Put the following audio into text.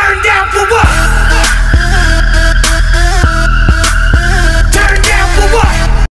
Turn down!